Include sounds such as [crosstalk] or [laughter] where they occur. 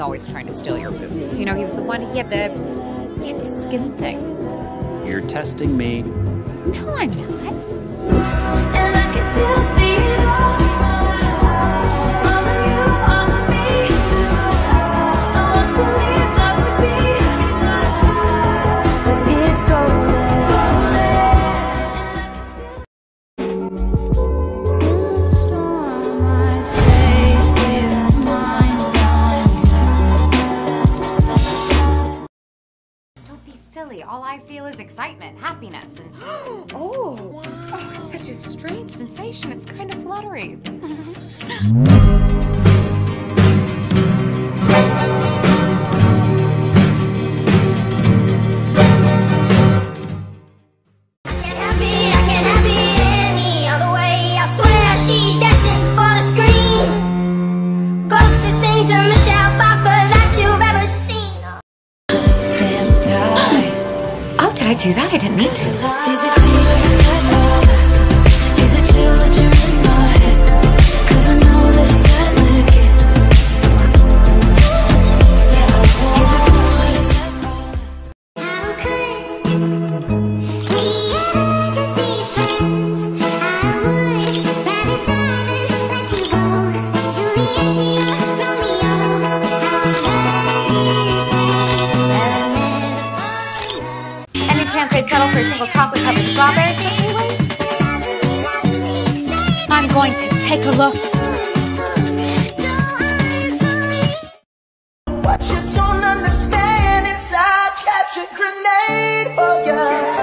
always trying to steal your boots. You know, he was the one, he had the, he had the skin thing. You're testing me. No, I'm not. I feel is excitement, happiness, and [gasps] [gasps] oh, oh, it's such a strange sensation. It's kind of fluttery. [laughs] Can't have it, I can't have it any other way. I swear she's destined for the screen. Closest thing to Michelle do that? I didn't mean to. For a single chocolate covered strawberries? I'm going to take a look. What you don't understand is I catch a grenade.